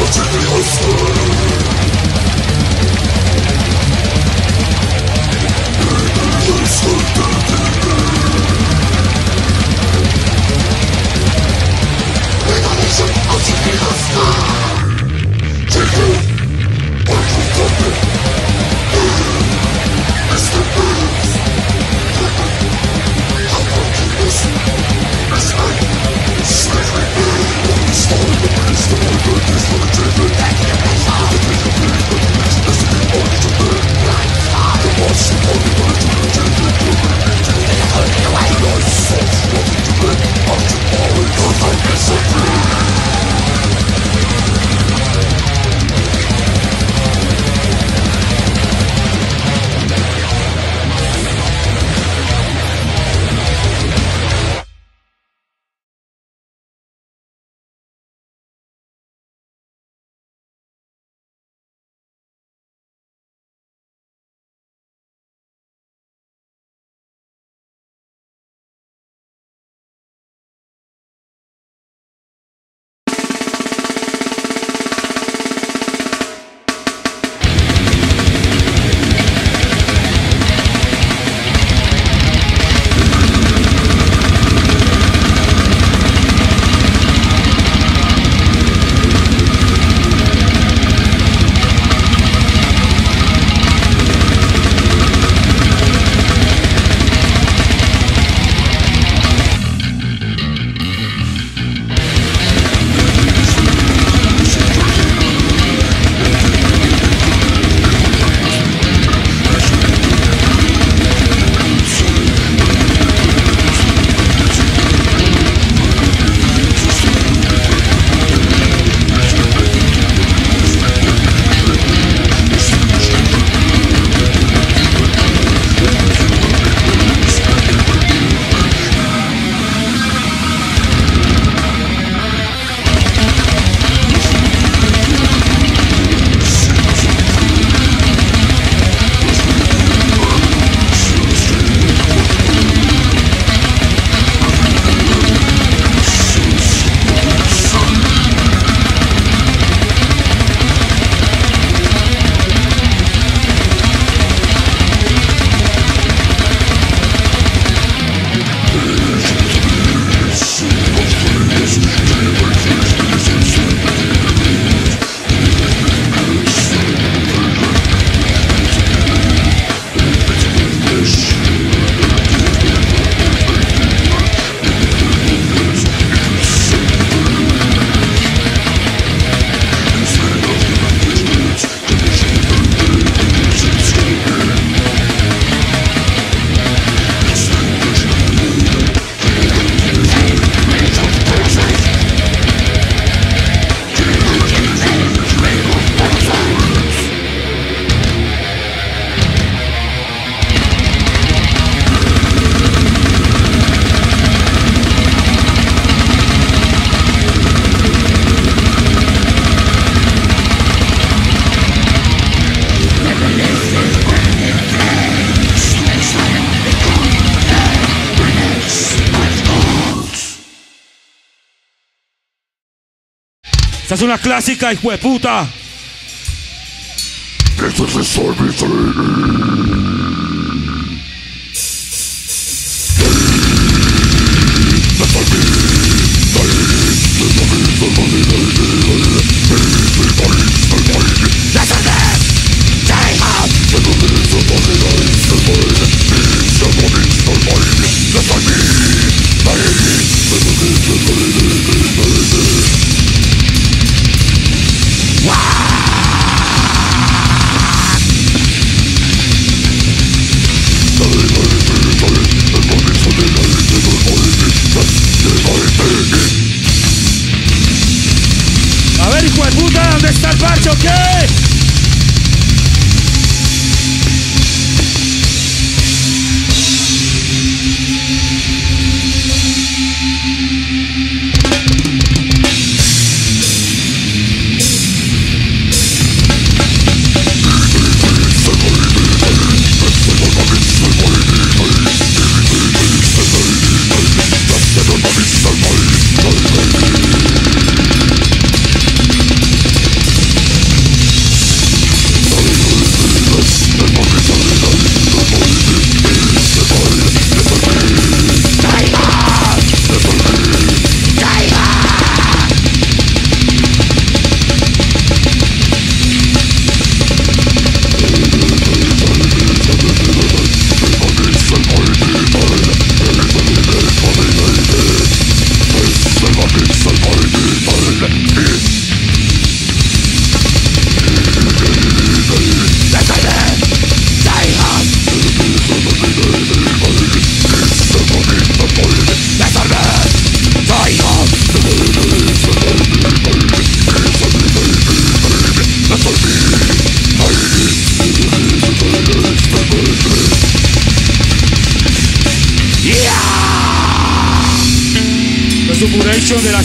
But you are free Esta es una clásica, hijo de puta.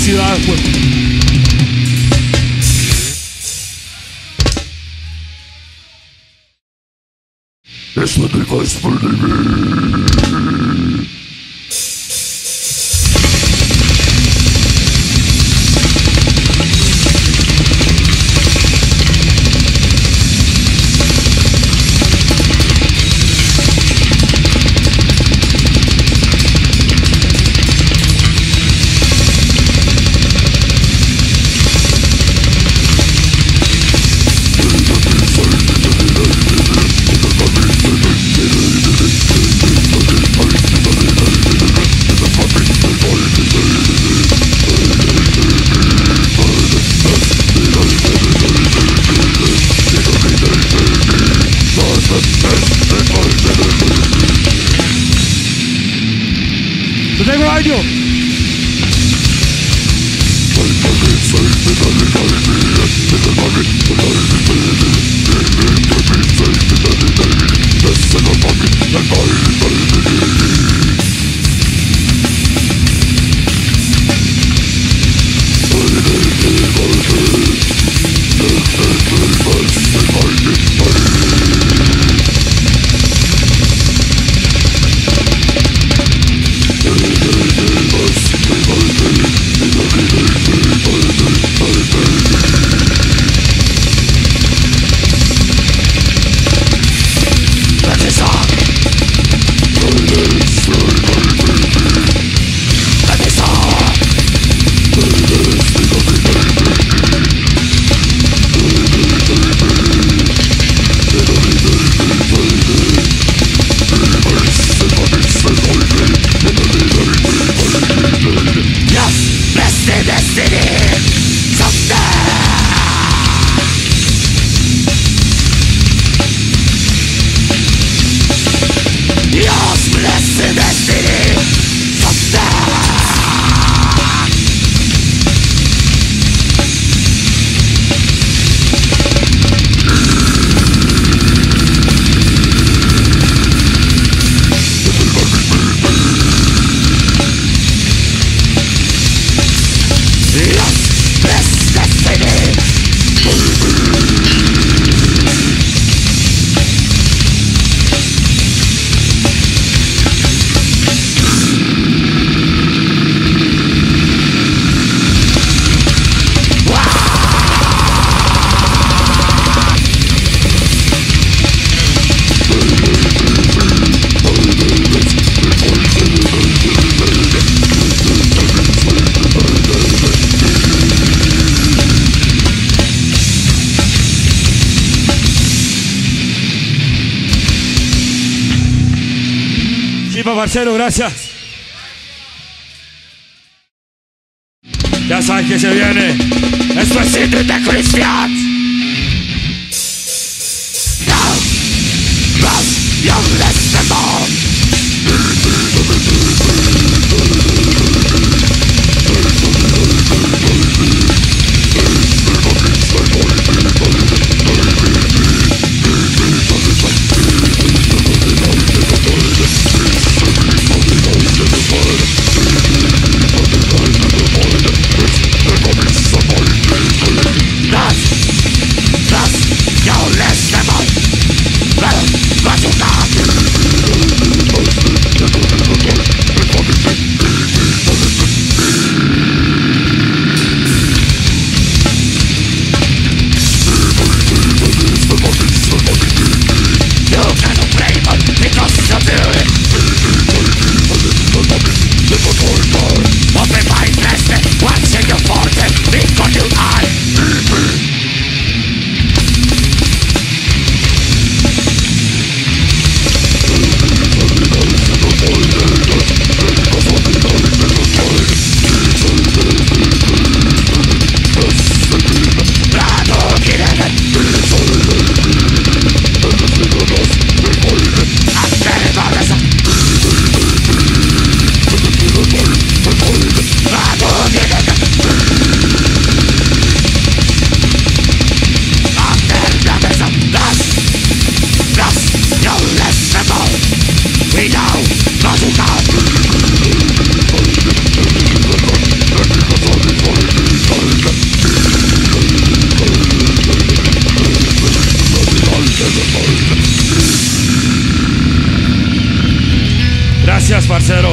ciudad fue Es sacrifice for the Parcero, gracias.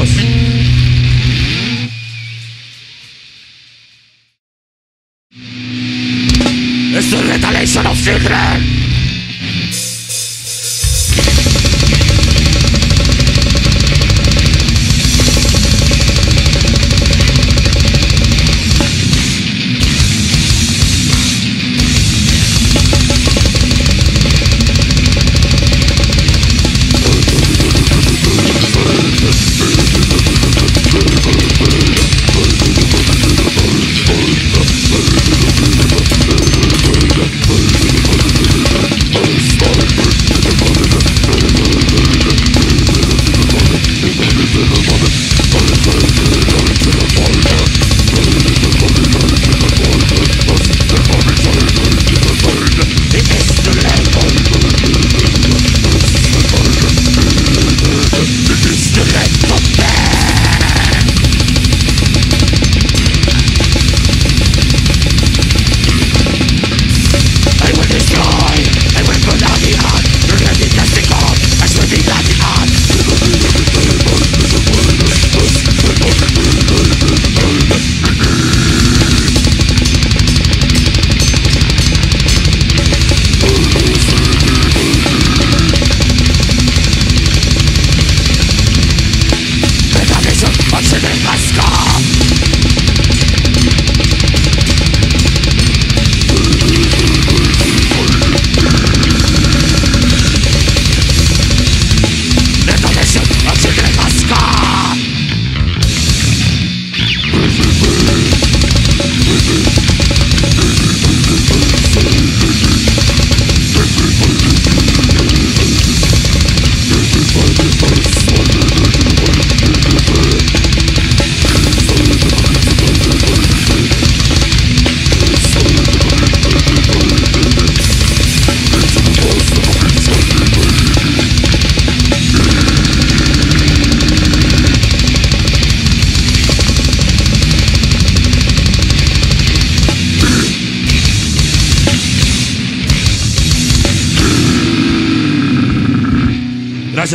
Parceros.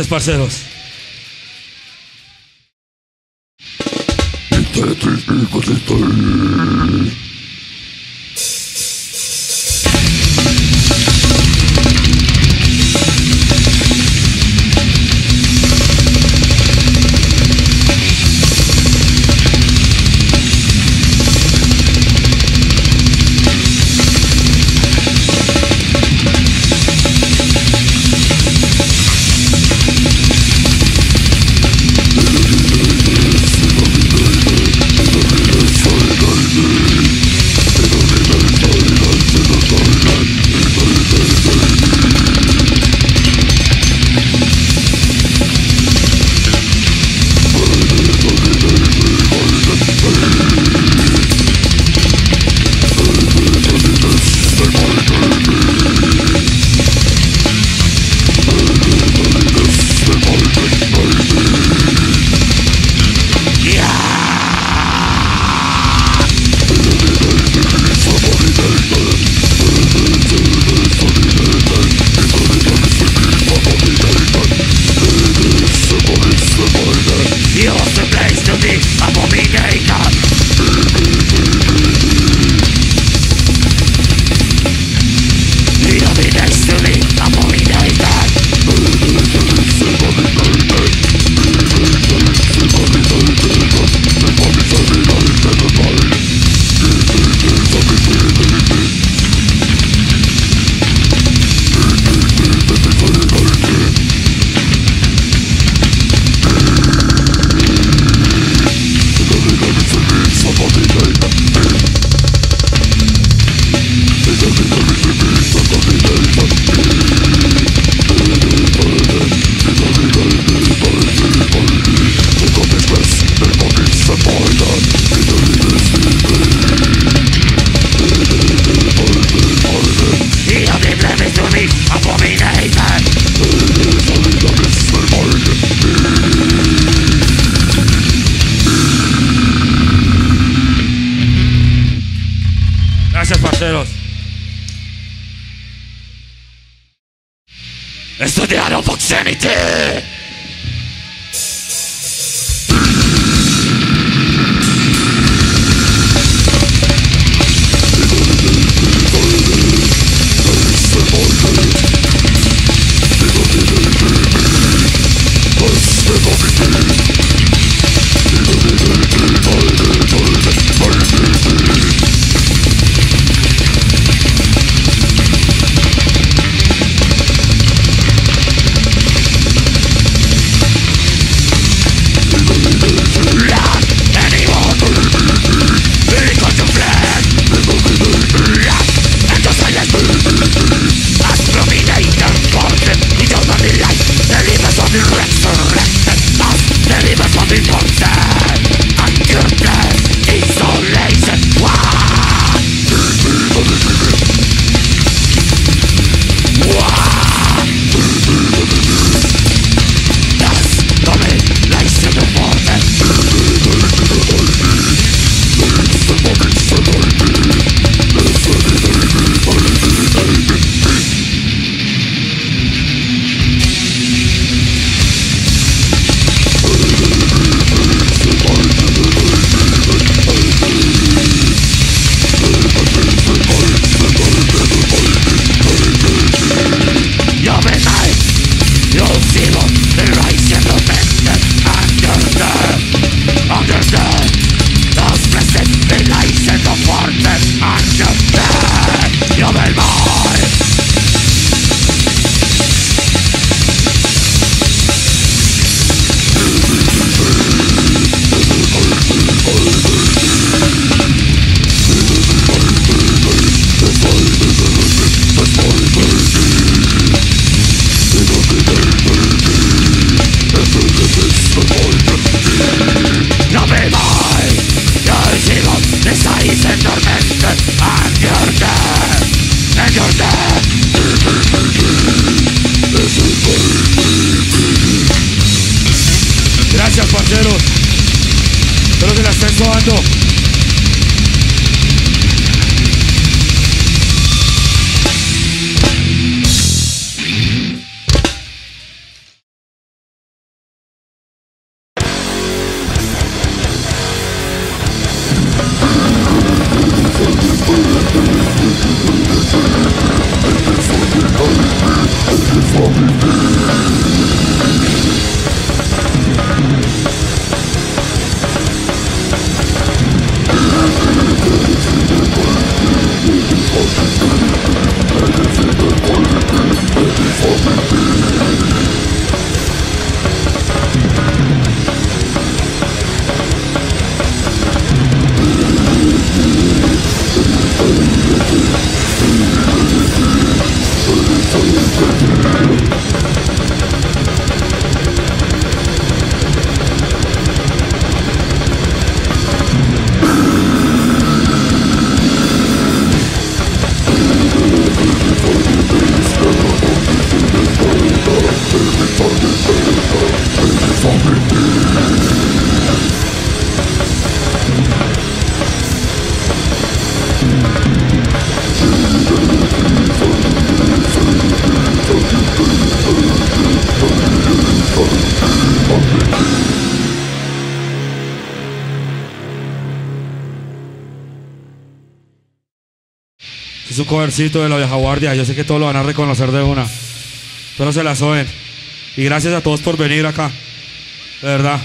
Parceros. Suando. Covercito de la vieja guardia. Yo sé que todos lo van a reconocer de una. Pero se la soben. Y gracias a todos por venir acá. De verdad.